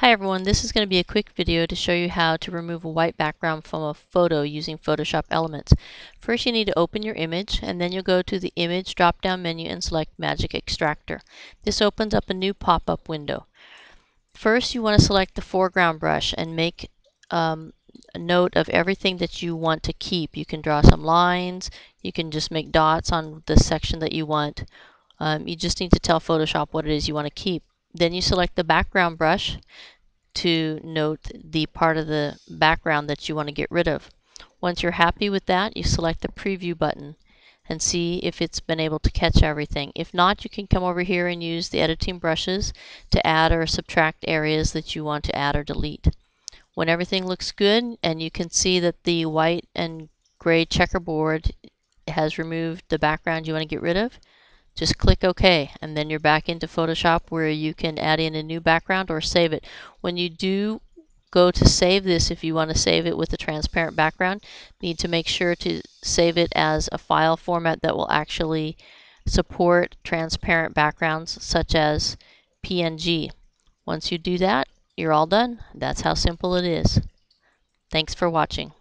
Hi everyone, this is going to be a quick video to show you how to remove a white background from a photo using Photoshop Elements. First you need to open your image and then you'll go to the image drop down menu and select Magic Extractor. This opens up a new pop-up window. First you want to select the foreground brush and make um, a note of everything that you want to keep. You can draw some lines, you can just make dots on the section that you want. Um, you just need to tell Photoshop what it is you want to keep. Then you select the background brush to note the part of the background that you want to get rid of. Once you're happy with that, you select the preview button and see if it's been able to catch everything. If not, you can come over here and use the editing brushes to add or subtract areas that you want to add or delete. When everything looks good and you can see that the white and gray checkerboard has removed the background you want to get rid of, just click OK and then you're back into Photoshop where you can add in a new background or save it. When you do go to save this, if you want to save it with a transparent background, need to make sure to save it as a file format that will actually support transparent backgrounds such as PNG. Once you do that, you're all done. That's how simple it is. Thanks for watching.